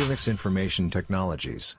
Helix Information Technologies.